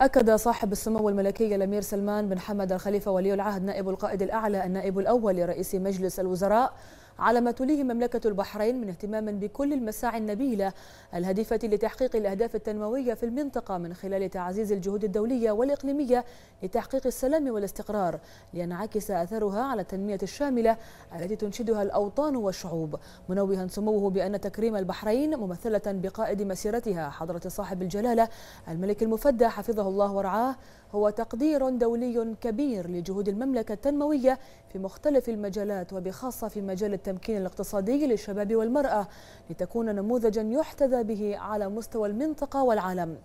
أكد صاحب السمو الملكي الأمير سلمان بن حمد الخليفة ولي العهد نائب القائد الأعلى النائب الأول لرئيس مجلس الوزراء على ما تليه مملكة البحرين من اهتمام بكل المساعي النبيلة الهادفة لتحقيق الأهداف التنموية في المنطقة من خلال تعزيز الجهود الدولية والإقليمية لتحقيق السلام والاستقرار لينعكس أثرها على التنمية الشاملة التي تنشدها الأوطان والشعوب. منوها سموه بأن تكريم البحرين ممثلة بقائد مسيرتها حضرة صاحب الجلالة الملك المفدى حفظه الله ورعاه هو تقدير دولي كبير لجهود المملكة التنموية في مختلف المجالات وبخاصة في مجال التمكين الاقتصادي للشباب والمرأة لتكون نموذجا يحتذى به على مستوى المنطقة والعالم.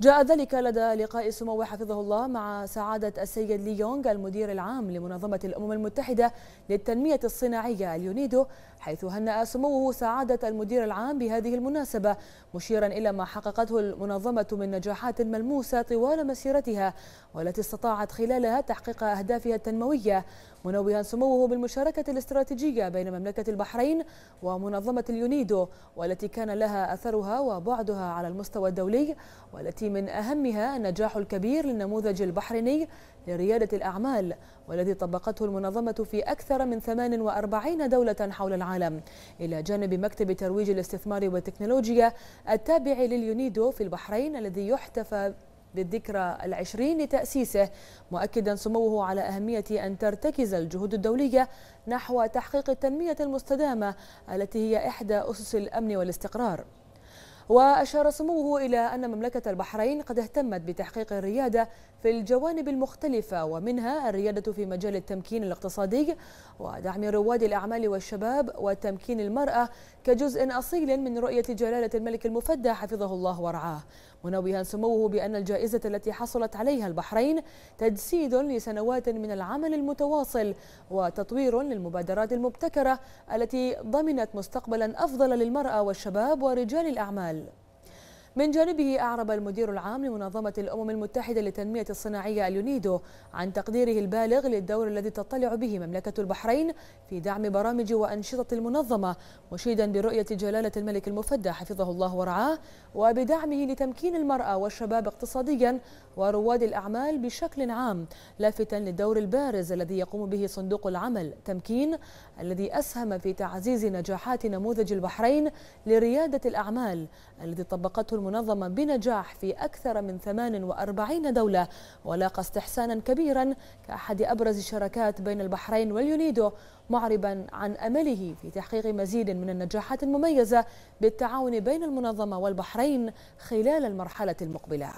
جاء ذلك لدى لقاء سمو حفظه الله مع سعادة السيد لي يونغ المدير العام لمنظمة الأمم المتحدة للتنمية الصناعية اليونيدو حيث هنأ سموه سعادة المدير العام بهذه المناسبة مشيرا إلى ما حققته المنظمة من نجاحات ملموسة طوال مسيرتها والتي استطاعت خلالها تحقيق أهدافها التنموية منوها سموه بالمشاركة الاستراتيجية بين مملكة البحرين ومنظمة اليونيدو والتي كان لها أثرها وبعدها على المستوى الدولي والتي من أهمها النجاح الكبير للنموذج البحريني لريادة الأعمال والذي طبقته المنظمة في أكثر من 48 دولة حول العالم إلى جانب مكتب ترويج الاستثمار والتكنولوجيا التابع لليونيدو في البحرين الذي يحتفى بالذكرى العشرين لتأسيسه مؤكدا سموه على أهمية أن ترتكز الجهود الدولية نحو تحقيق التنمية المستدامة التي هي إحدى أسس الأمن والاستقرار. وأشار سموه إلى أن مملكة البحرين قد اهتمت بتحقيق الريادة في الجوانب المختلفة ومنها الريادة في مجال التمكين الاقتصادي ودعم رواد الأعمال والشباب وتمكين المرأة كجزء أصيل من رؤية جلالة الملك المفدى حفظه الله ورعاه. منوها سموه بأن الجائزة التي حصلت عليها البحرين تجسيد لسنوات من العمل المتواصل وتطوير للمبادرات المبتكرة التي ضمنت مستقبلا أفضل للمرأة والشباب ورجال الأعمال. من جانبه أعرب المدير العام لمنظمة الأمم المتحدة للتنمية الصناعية اليونيدو عن تقديره البالغ للدور الذي تطلع به مملكة البحرين في دعم برامج وأنشطة المنظمة مشيدا برؤية جلالة الملك المفدى حفظه الله ورعاه وبدعمه لتمكين المرأة والشباب اقتصاديا ورواد الأعمال بشكل عام لافتا للدور البارز الذي يقوم به صندوق العمل تمكين الذي أسهم في تعزيز نجاحات نموذج البحرين لريادة الأعمال الذي طبقته المنظمة بنجاح في أكثر من 48 دولة ولاقى استحسانا كبيرا كأحد أبرز الشراكات بين البحرين واليونيدو معربا عن أمله في تحقيق مزيد من النجاحات المميزة بالتعاون بين المنظمة والبحرين خلال المرحلة المقبلة.